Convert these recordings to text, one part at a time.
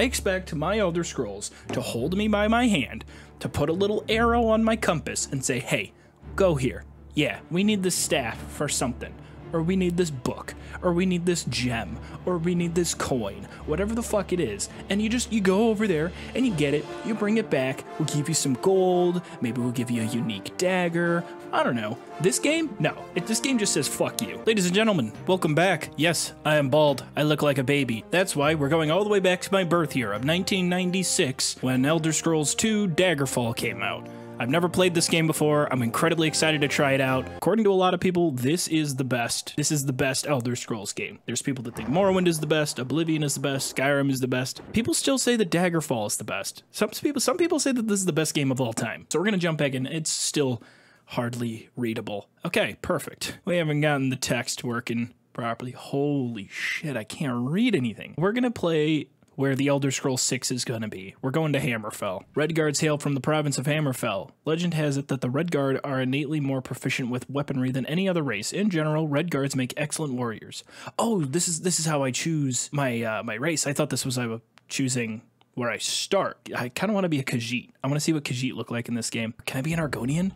I expect my Elder Scrolls to hold me by my hand, to put a little arrow on my compass and say, hey, go here. Yeah, we need the staff for something or we need this book, or we need this gem, or we need this coin, whatever the fuck it is. And you just you go over there and you get it, you bring it back, we'll give you some gold, maybe we'll give you a unique dagger. I don't know. This game? No. It, this game just says fuck you. Ladies and gentlemen, welcome back. Yes, I am bald. I look like a baby. That's why we're going all the way back to my birth year of 1996 when Elder Scrolls 2 Daggerfall came out. I've never played this game before. I'm incredibly excited to try it out. According to a lot of people, this is the best. This is the best Elder Scrolls game. There's people that think Morrowind is the best, Oblivion is the best, Skyrim is the best. People still say that Daggerfall is the best. Some people some people say that this is the best game of all time. So we're to jump back in. It's still hardly readable. Okay, perfect. We haven't gotten the text working properly. Holy shit, I can't read anything. We're to play where the Elder Scrolls 6 is going to be. We're going to Hammerfell. Redguards hail from the province of Hammerfell. Legend has it that the Redguard are innately more proficient with weaponry than any other race. In general, Redguards make excellent warriors. Oh, this is this is how I choose my uh, my race. I thought this was I was choosing where I start. I kind of want to be a Khajiit. I want to see what Khajiit look like in this game. Can I be an Argonian?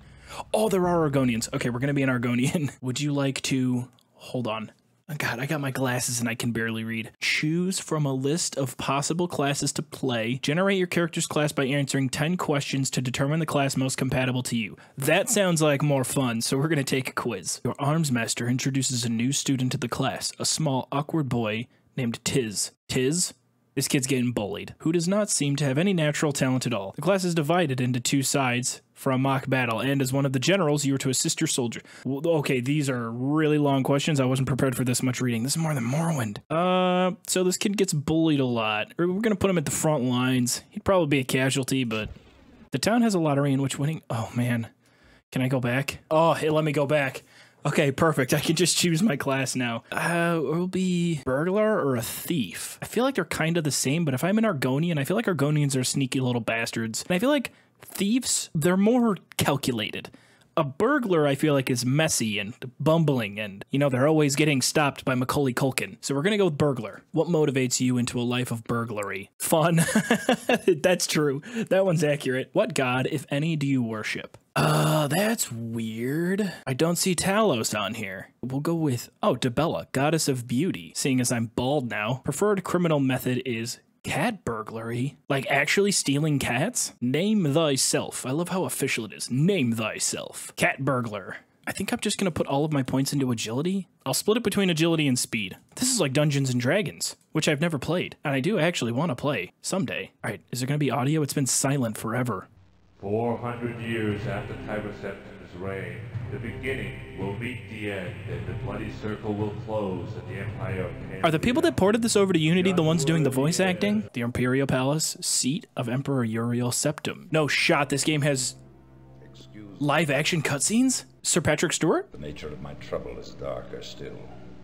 Oh, there are Argonians. Okay, we're going to be an Argonian. Would you like to... Hold on. Oh God, I got my glasses and I can barely read. Choose from a list of possible classes to play. Generate your character's class by answering 10 questions to determine the class most compatible to you. That sounds like more fun, so we're going to take a quiz. Your arms master introduces a new student to the class, a small, awkward boy named Tiz. Tiz? This kid's getting bullied, who does not seem to have any natural talent at all. The class is divided into two sides for a mock battle, and as one of the generals, you are to assist your soldier. Well, okay, these are really long questions. I wasn't prepared for this much reading. This is more than Morrowind. Uh, so this kid gets bullied a lot. We're gonna put him at the front lines. He'd probably be a casualty, but the town has a lottery in which winning. Oh man, can I go back? Oh, hey, let me go back. Okay, perfect. I can just choose my class now. Uh, it'll be burglar or a thief. I feel like they're kind of the same, but if I'm an Argonian, I feel like Argonians are sneaky little bastards. And I feel like thieves, they're more calculated. A burglar, I feel like, is messy and bumbling, and, you know, they're always getting stopped by Macaulay Culkin. So we're gonna go with burglar. What motivates you into a life of burglary? Fun. That's true. That one's accurate. What god, if any, do you worship? Uh, that's weird. I don't see Talos on here. We'll go with, oh, Dibella, goddess of beauty. Seeing as I'm bald now, preferred criminal method is cat burglary. Like actually stealing cats? Name thyself. I love how official it is. Name thyself. Cat burglar. I think I'm just gonna put all of my points into agility. I'll split it between agility and speed. This is like Dungeons and Dragons, which I've never played, and I do actually want to play someday. All right, is there gonna be audio? It's been silent forever. 400 years after Tiber Septim's reign, the beginning will meet the end, and the bloody circle will close at the Empire of Are the people that ported this over to Unity the ones doing the voice acting? The Imperial Palace, seat of Emperor Uriel Septim. No shot, this game has live action cutscenes? Sir Patrick Stewart? The nature of my trouble is darker still.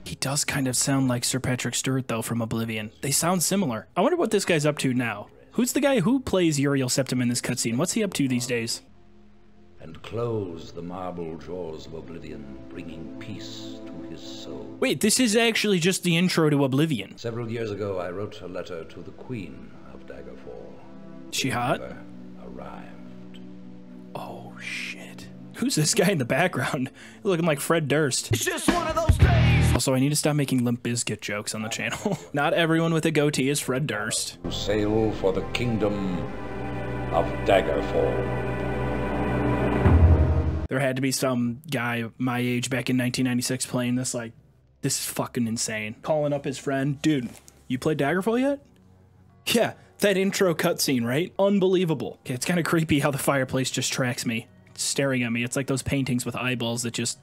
He does kind of sound like Sir Patrick Stewart, though, from Oblivion. They sound similar. I wonder what this guy's up to now. Who's the guy who plays Uriel Septim in this cutscene? What's he up to these days? And close the marble jaws of oblivion, bringing peace to his soul. Wait, this is actually just the intro to Oblivion. Several years ago, I wrote a letter to the Queen of Daggerfall. She hot? Arrived. Oh, shit. Who's this guy in the background? Looking like Fred Durst. It's just one of those days. Also, I need to stop making Limp Bizkit jokes on the channel. Not everyone with a goatee is Fred Durst. Sail for the kingdom of Daggerfall. There had to be some guy my age back in 1996 playing this like, this is fucking insane. Calling up his friend, dude, you played Daggerfall yet? Yeah, that intro cutscene, right? Unbelievable. Okay, it's kind of creepy how the fireplace just tracks me, it's staring at me. It's like those paintings with eyeballs that just.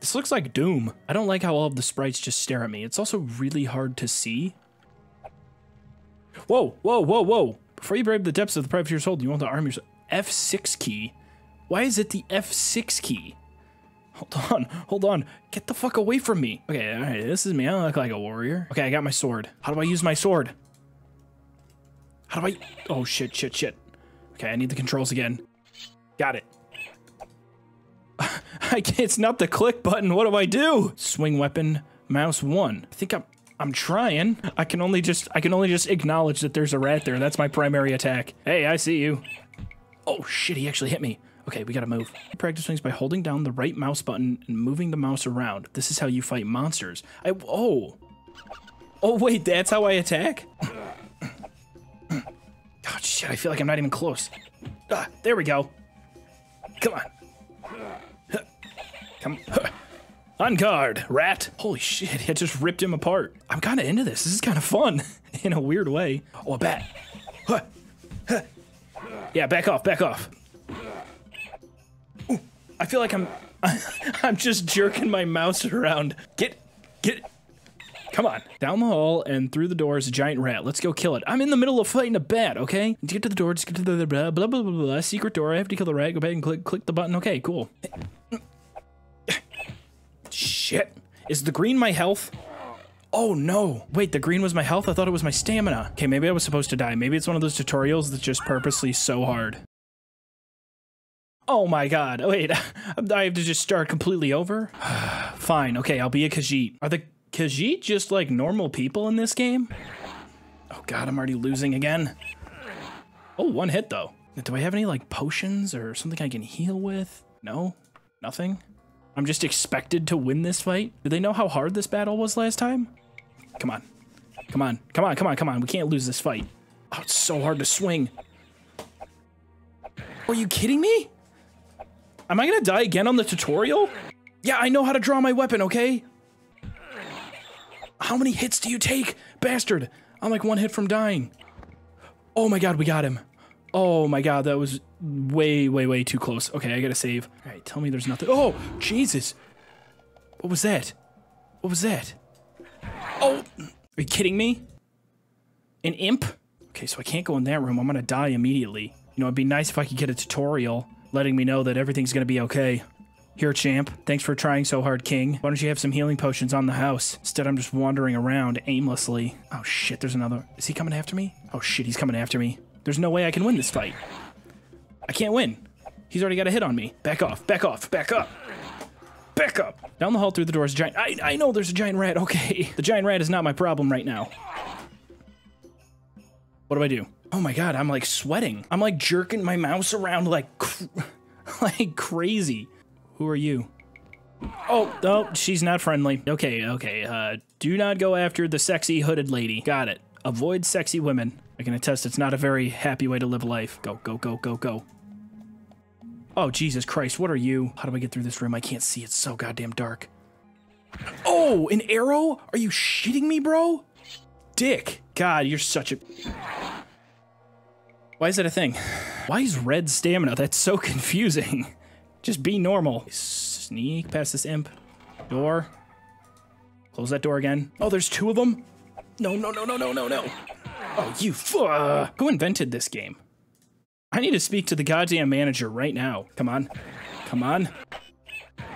This looks like Doom. I don't like how all of the sprites just stare at me. It's also really hard to see. Whoa, whoa, whoa, whoa. Before you brave the depths of the privateer's hold, you want to arm yourself. F6 key. Why is it the F6 key? Hold on, hold on. Get the fuck away from me. Okay, all right, this is me. I don't look like a warrior. Okay, I got my sword. How do I use my sword? How do I... Oh, shit, shit, shit. Okay, I need the controls again. Got it. It's not the click button. What do I do? Swing weapon, mouse one. I think I'm... I'm trying. I can only just I can only just acknowledge that there's a rat there. That's my primary attack. Hey, I see you. Oh shit, he actually hit me. Okay, we gotta move. Practice swings by holding down the right mouse button and moving the mouse around. This is how you fight monsters. I oh. Oh wait, that's how I attack? oh shit, I feel like I'm not even close. Ah, there we go. Come on. Come on guard, rat. Holy shit, it just ripped him apart. I'm kind of into this. This is kind of fun in a weird way. Oh, a bat. Huh. Huh. Yeah, back off, back off. Ooh, I feel like I'm I'm just jerking my mouse around. Get get Come on. Down the hall and through the door is a giant rat. Let's go kill it. I'm in the middle of fighting a bat, okay? To get to the door, just get to the blah blah blah blah blah. Secret door. I have to kill the rat. Go back and click click the button. Okay, cool. Shit. Is the green my health? Oh no. Wait, the green was my health? I thought it was my stamina. Okay, maybe I was supposed to die. Maybe it's one of those tutorials that's just purposely so hard. Oh my god. Wait, I have to just start completely over? Fine, okay, I'll be a Khajiit. Are the Khajiit just like normal people in this game? Oh god, I'm already losing again. Oh, one hit though. Do I have any like potions or something I can heal with? No? Nothing? I'm just expected to win this fight? Do they know how hard this battle was last time? Come on. Come on. Come on, come on, come on. We can't lose this fight. Oh, it's so hard to swing. Are you kidding me? Am I gonna die again on the tutorial? Yeah, I know how to draw my weapon, okay? How many hits do you take? Bastard! I'm like one hit from dying. Oh my god, we got him. Oh my god, that was way, way, way too close. Okay, I gotta save. Alright, tell me there's nothing. Oh, Jesus! What was that? What was that? Oh! Are you kidding me? An imp? Okay, so I can't go in that room. I'm gonna die immediately. You know, it'd be nice if I could get a tutorial letting me know that everything's gonna be okay. Here, champ. Thanks for trying so hard, king. Why don't you have some healing potions on the house? Instead, I'm just wandering around aimlessly. Oh shit, there's another. Is he coming after me? Oh shit, he's coming after me. There's no way I can win this fight. I can't win. He's already got a hit on me. Back off, back off, back up. Back up. Down the hall through the door is a giant. I, I know there's a giant rat. Okay. The giant rat is not my problem right now. What do I do? Oh my god, I'm like sweating. I'm like jerking my mouse around like, cr like crazy. Who are you? Oh, oh, she's not friendly. Okay, okay. Uh, do not go after the sexy hooded lady. Got it. Avoid sexy women. I can attest it's not a very happy way to live life. Go, go, go, go, go. Oh, Jesus Christ, what are you? How do I get through this room? I can't see. It's so goddamn dark. Oh, an arrow? Are you shitting me, bro? Dick. God, you're such a... Why is that a thing? Why is red stamina? That's so confusing. Just be normal. Sneak past this imp. Door. Close that door again. Oh, there's two of them? No, no, no, no, no, no, no. Oh, you uh, Who invented this game? I need to speak to the goddamn manager right now. Come on. Come on.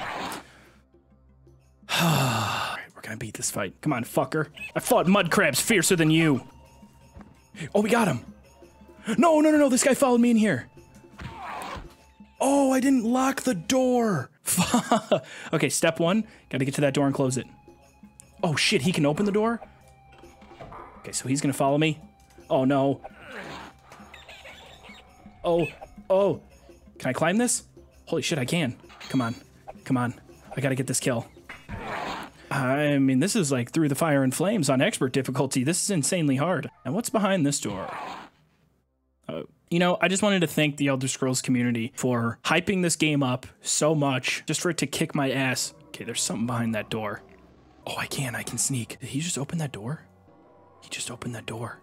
Alright, we're gonna beat this fight. Come on, fucker. I fought mud crabs fiercer than you. Oh, we got him. No, no, no, no. This guy followed me in here. Oh, I didn't lock the door. okay, step one. Gotta get to that door and close it. Oh, shit. He can open the door? Okay, so he's gonna follow me. Oh, no. Oh, oh. Can I climb this? Holy shit, I can. Come on. Come on. I gotta get this kill. I mean, this is like through the fire and flames on expert difficulty. This is insanely hard. And what's behind this door? Uh, you know, I just wanted to thank the Elder Scrolls community for hyping this game up so much just for it to kick my ass. Okay, there's something behind that door. Oh, I can. I can sneak. Did he just open that door? He just opened that door.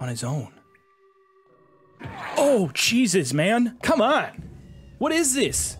On his own. Oh, Jesus, man. Come on. What is this?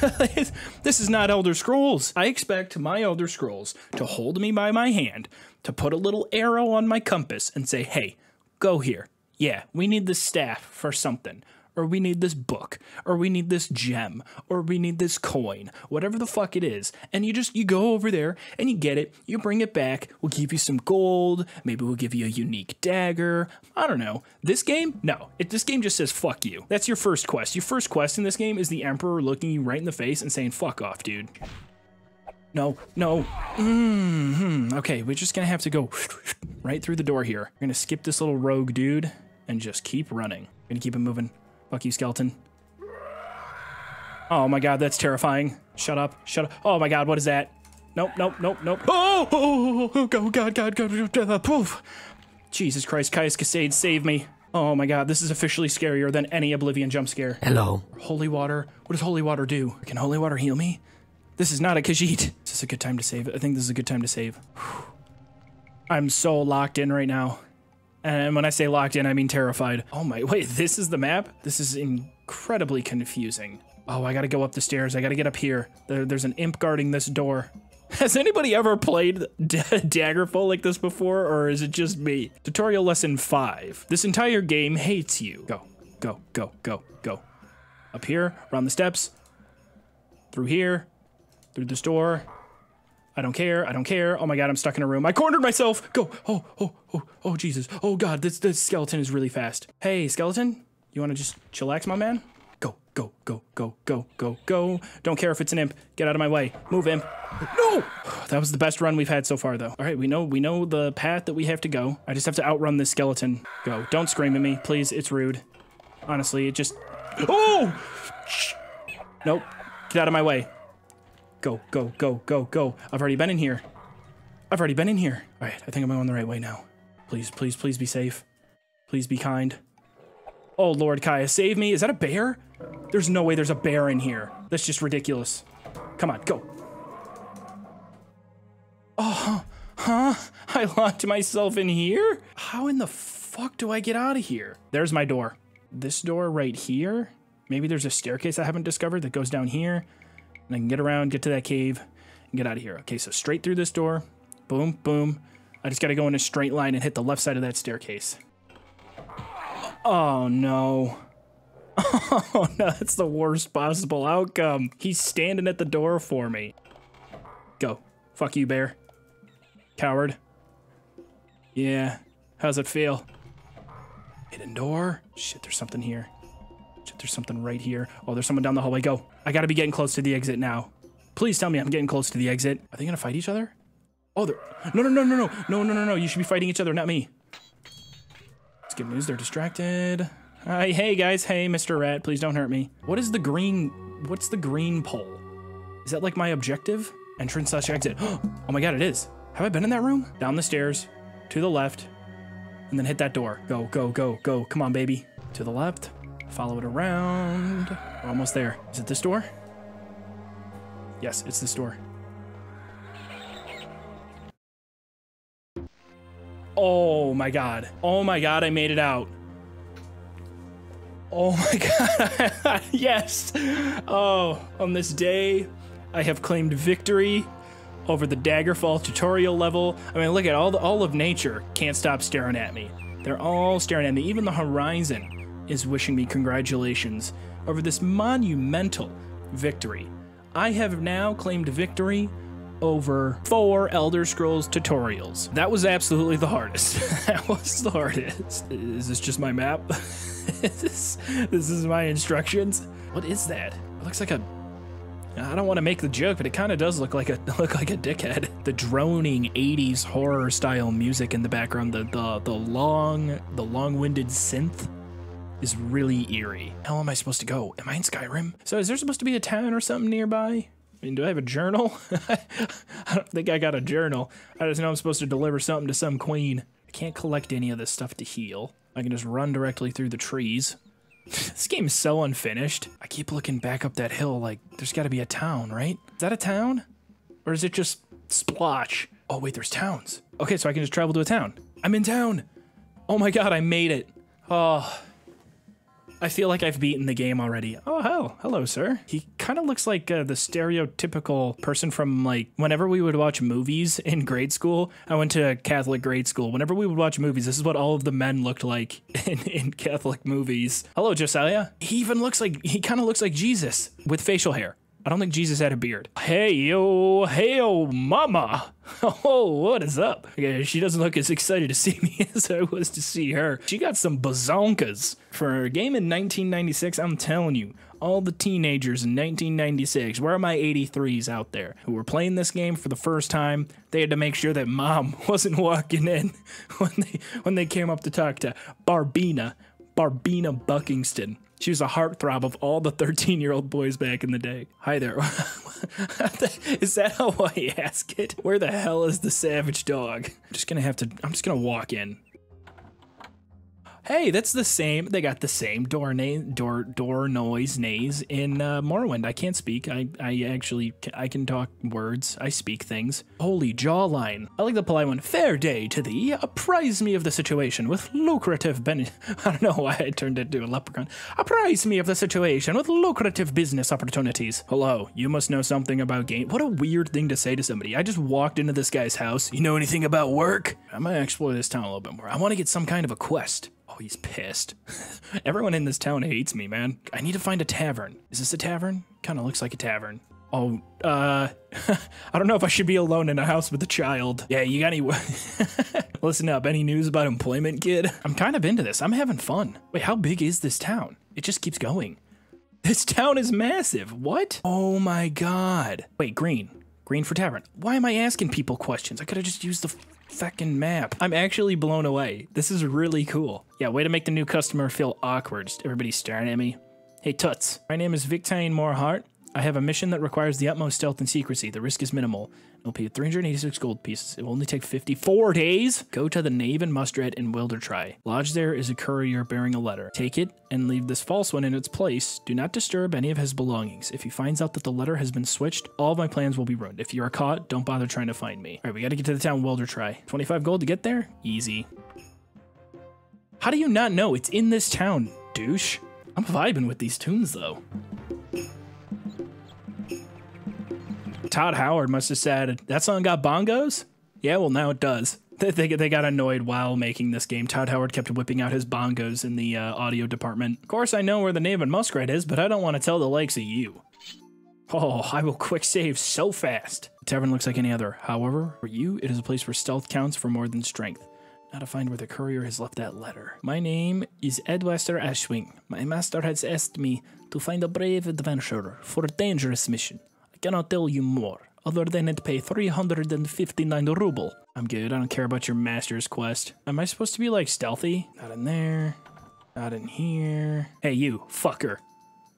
this is not Elder Scrolls. I expect my Elder Scrolls to hold me by my hand, to put a little arrow on my compass and say, hey, go here. Yeah, we need the staff for something or we need this book, or we need this gem, or we need this coin, whatever the fuck it is. And you just you go over there and you get it, you bring it back, we'll give you some gold, maybe we'll give you a unique dagger. I don't know. This game? No. It, this game just says fuck you. That's your first quest. Your first quest in this game is the Emperor looking you right in the face and saying fuck off, dude. No, no. Mm-hmm. Okay, we're just gonna have to go right through the door here. We're gonna skip this little rogue dude and just keep running. Gonna keep him moving. Fuck you, skeleton. Oh my god, that's terrifying. Shut up, shut up. Oh my god, what is that? Nope, nope, nope, nope. Oh, oh, oh, oh, go, God, God, God, God, poof. Jesus Christ, Caius Cosades, save me. Oh my god, this is officially scarier than any Oblivion jump scare. Hello. Holy water. What does holy water do? Can holy water heal me? This is not a Khajiit. Is this a good time to save? I think this is a good time to save. I'm so locked in right now. And when I say locked in, I mean terrified. Oh my, wait, this is the map? This is incredibly confusing. Oh, I gotta go up the stairs. I gotta get up here. There, there's an imp guarding this door. Has anybody ever played D Daggerfall like this before, or is it just me? Tutorial lesson five. This entire game hates you. Go, go, go, go, go. Up here, around the steps, through here, through this door. I don't care. I don't care. Oh my god, I'm stuck in a room. I cornered myself. Go. Oh, oh, oh, oh, Jesus. Oh god, this this skeleton is really fast. Hey, skeleton, you want to just chillax, my man? Go, go, go, go, go, go, go. Don't care if it's an imp. Get out of my way. Move, imp. No! That was the best run we've had so far, though. All right, we know we know the path that we have to go. I just have to outrun this skeleton. Go. Don't scream at me, please. It's rude. Honestly, it just. Oh! Nope. Get out of my way. Go, go, go, go, go. I've already been in here. I've already been in here. All right, I think I'm going the right way now. Please, please, please be safe. Please be kind. Oh, Lord Kaya, save me. Is that a bear? There's no way there's a bear in here. That's just ridiculous. Come on, go. Oh, huh? I locked myself in here? How in the fuck do I get out of here? There's my door. This door right here? Maybe there's a staircase I haven't discovered that goes down here. And I can get around, get to that cave, and get out of here. Okay, so straight through this door. Boom, boom. I just gotta go in a straight line and hit the left side of that staircase. Oh no. Oh no, that's the worst possible outcome. He's standing at the door for me. Go. Fuck you, bear. Coward. Yeah. How's it feel? Hidden door? Shit, there's something here. Shit, there's something right here. Oh, there's someone down the hallway. Go. I gotta be getting close to the exit now. Please tell me I'm getting close to the exit. Are they gonna fight each other? Oh, they're. No, no, no, no, no. No, no, no, no. You should be fighting each other, not me. It's good news. They're distracted. Hi, hey guys. Hey, Mr. Rat. Please don't hurt me. What is the green? What's the green pole? Is that like my objective? Entrance slash exit. Oh my god, it is. Have I been in that room? Down the stairs, to the left, and then hit that door. Go, go, go, go. Come on, baby. To the left. Follow it around. We're almost there. Is it this door? Yes, it's this door. Oh my god. Oh my god, I made it out. Oh my god. yes. Oh, on this day, I have claimed victory over the Daggerfall tutorial level. I mean, look at all the, all of nature can't stop staring at me. They're all staring at me. Even the horizon is wishing me congratulations over this monumental victory. I have now claimed victory over four Elder Scrolls tutorials. That was absolutely the hardest. that was the hardest. Is this just my map? is this, this is my instructions? What is that? It looks like a I don't want to make the joke, but it kind of does look like a look like a dickhead. The droning 80s horror style music in the background, the the the long the long-winded synth is really eerie. How am I supposed to go? Am I in Skyrim? So is there supposed to be a town or something nearby? I mean, do I have a journal? I don't think I got a journal. I just know I'm supposed to deliver something to some queen. I can't collect any of this stuff to heal. I can just run directly through the trees. this game is so unfinished. I keep looking back up that hill like there's got to be a town, right? Is that a town? Or is it just splotch? Oh, wait, there's towns. Okay, so I can just travel to a town. I'm in town. Oh my god, I made it. Oh, I feel like I've beaten the game already. Oh, hell. Hello, sir. He kind of looks like uh, the stereotypical person from, like, whenever we would watch movies in grade school. I went to Catholic grade school. Whenever we would watch movies, this is what all of the men looked like in, in Catholic movies. Hello, Josiah. He even looks like, he kind of looks like Jesus with facial hair. I don't think Jesus had a beard. Hey yo, hey yo, mama. Oh, what is up? Okay, she doesn't look as excited to see me as I was to see her. She got some bazonkas. For a game in 1996, I'm telling you, all the teenagers in 1996, where are my 83s out there who were playing this game for the first time? They had to make sure that mom wasn't walking in when they when they came up to talk to Barbina, Barbina Buckingston. She was a heartthrob of all the 13 year old boys back in the day. Hi there. is that how I ask it? Where the hell is the savage dog? I'm just gonna have to, I'm just gonna walk in. Hey, that's the same. They got the same door door door noise nays in uh, Morrowind. I can't speak. I I actually I can talk words. I speak things. Holy jawline. I like the polite one. Fair day to thee. Apprise me of the situation with lucrative ben. I don't know why I turned into a leprechaun. Apprise me of the situation with lucrative business opportunities. Hello, you must know something about game. What a weird thing to say to somebody. I just walked into this guy's house. You know anything about work? I'm gonna explore this town a little bit more. I want to get some kind of a quest. Oh, he's pissed. Everyone in this town hates me, man. I need to find a tavern. Is this a tavern? Kind of looks like a tavern. Oh, uh, I don't know if I should be alone in a house with a child. Yeah, you got any? Listen up. Any news about employment, kid? I'm kind of into this. I'm having fun. Wait, how big is this town? It just keeps going. This town is massive. What? Oh my god. Wait, green. Green for tavern. Why am I asking people questions? I could have just used the fucking map. I'm actually blown away. This is really cool. Yeah, way to make the new customer feel awkward. Just everybody staring at me. Hey, Tuts. My name is Victine Morehart. I have a mission that requires the utmost stealth and secrecy. The risk is minimal. It'll pay 386 gold pieces. It will only take 54 days. Go to the Knave and Muskrat in Wildertry. Lodge there is a courier bearing a letter. Take it and leave this false one in its place. Do not disturb any of his belongings. If he finds out that the letter has been switched, all of my plans will be ruined. If you are caught, don't bother trying to find me. All right, we got to get to the town Wildertry. 25 gold to get there? Easy. How do you not know it's in this town, douche? I'm vibing with these tunes though. Todd Howard must have said, that song got bongos? Yeah, well, now it does. They, they, they got annoyed while making this game. Todd Howard kept whipping out his bongos in the uh, audio department. Of course, I know where the Knave and Muskrat is, but I don't want to tell the likes of you. Oh, I will quick save so fast. The tavern looks like any other. However, for you, it is a place where stealth counts for more than strength. Now to find where the courier has left that letter. My name is Edwester Ashwing. My master has asked me to find a brave adventurer for a dangerous mission. Cannot tell you more, other than it pay 359 ruble. I'm good, I don't care about your master's quest. Am I supposed to be like stealthy? Not in there. Not in here. Hey you, fucker.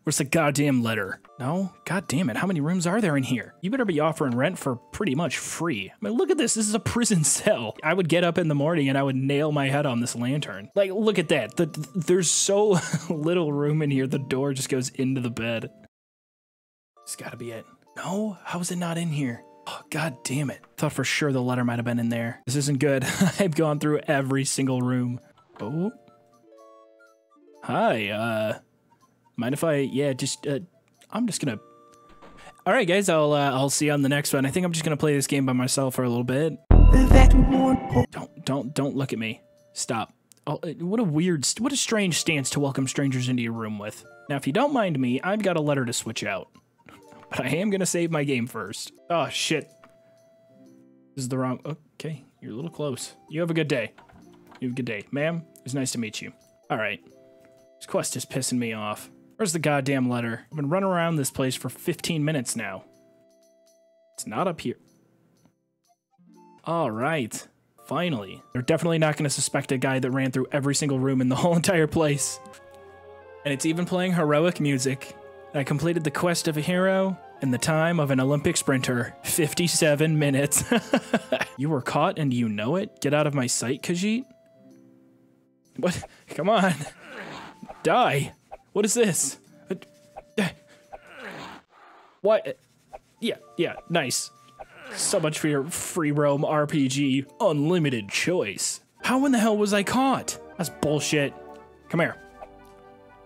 Where's the goddamn letter? No? God damn it, how many rooms are there in here? You better be offering rent for pretty much free. I mean, look at this, this is a prison cell. I would get up in the morning and I would nail my head on this lantern. Like, look at that. The, there's so little room in here, the door just goes into the bed. It's gotta be it. No? How is it not in here? Oh, god damn it. Thought for sure the letter might have been in there. This isn't good. I've gone through every single room. Oh. Hi, uh... Mind if I, yeah, just, uh, I'm just gonna. All right, guys, I'll uh, I'll see you on the next one. I think I'm just gonna play this game by myself for a little bit. Don't don't don't look at me. Stop. Oh, uh, what a weird, what a strange stance to welcome strangers into your room with. Now, if you don't mind me, I've got a letter to switch out, but I am gonna save my game first. Oh shit. This is the wrong. Okay, you're a little close. You have a good day. You have a good day, ma'am. It was nice to meet you. All right. This quest is pissing me off. Where's the goddamn letter? I've been running around this place for 15 minutes now. It's not up here. All right. Finally. They're definitely not going to suspect a guy that ran through every single room in the whole entire place. And it's even playing heroic music. I completed the quest of a hero in the time of an Olympic sprinter. 57 minutes. you were caught and you know it? Get out of my sight, Khajiit? What? Come on. Die. What is this? What? Yeah, yeah, nice. So much for your free roam RPG unlimited choice. How in the hell was I caught? That's bullshit. Come here.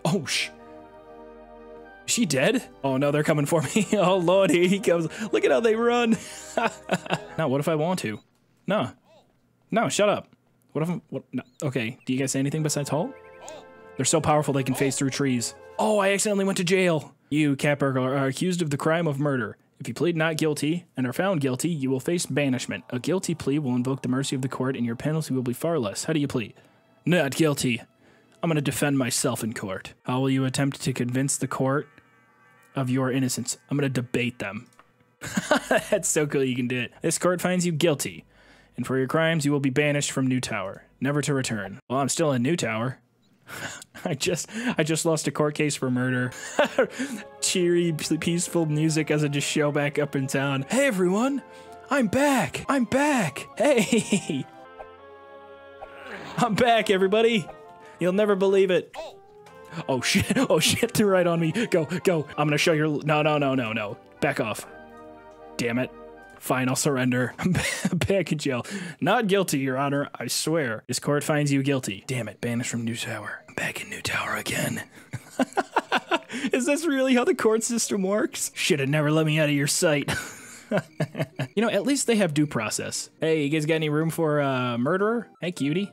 Oh, sh. Is she dead? Oh no, they're coming for me. oh lord, here he comes. Look at how they run. now, what if I want to? No. No, shut up. What if I'm, what, no. Okay, do you guys say anything besides halt? They're so powerful they can phase through trees. Oh, I accidentally went to jail. You, cat burglar, are accused of the crime of murder. If you plead not guilty and are found guilty, you will face banishment. A guilty plea will invoke the mercy of the court, and your penalty will be far less. How do you plead? Not guilty. I'm going to defend myself in court. How will you attempt to convince the court of your innocence? I'm going to debate them. That's so cool you can do it. This court finds you guilty, and for your crimes, you will be banished from New Tower, never to return. Well, I'm still in New Tower. I just I just lost a court case for murder. Cheery, peaceful music as I just show back up in town. Hey everyone, I'm back. I'm back. Hey, I'm back, everybody. You'll never believe it. Oh. Oh shit! Oh shit! They're right on me. Go, go. I'm gonna show your. No, no, no, no, no. Back off. Damn it. Fine, I'll surrender. Back in jail. Not guilty, Your Honor. I swear. This court finds you guilty. Damn it, banished from New Tower. Back in New Tower again. Is this really how the court system works? Should have never let me out of your sight. you know, at least they have due process. Hey, you guys got any room for a uh, murderer? Hey, cutie.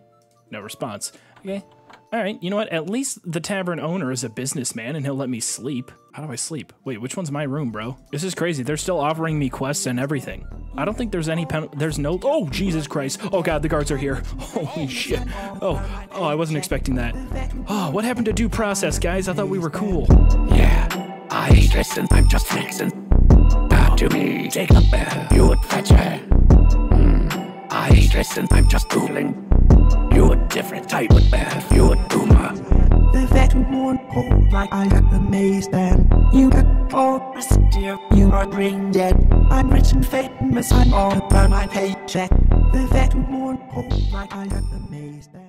No response. Okay, all right, you know what? At least the tavern owner is a businessman and he'll let me sleep. How do I sleep? Wait, which one's my room, bro? This is crazy. They're still offering me quests and everything. I don't think there's any pen. There's no. Oh, Jesus Christ. Oh, God, the guards are here. Holy shit. Oh, oh, I wasn't expecting that. Oh, what happened to due process, guys? I thought we were cool. Yeah, I ain't listen. I'm just fixing. Bow to me, take a bear. You would fetch her. Mm, I ain't listen. I'm just fooling. Different type of man, you a boomer. The vet won't hold like I got the maze then. You got all dear, you are brain dead. I'm rich and famous, I'm all about my paycheck. The vet won't hold like I got maze then.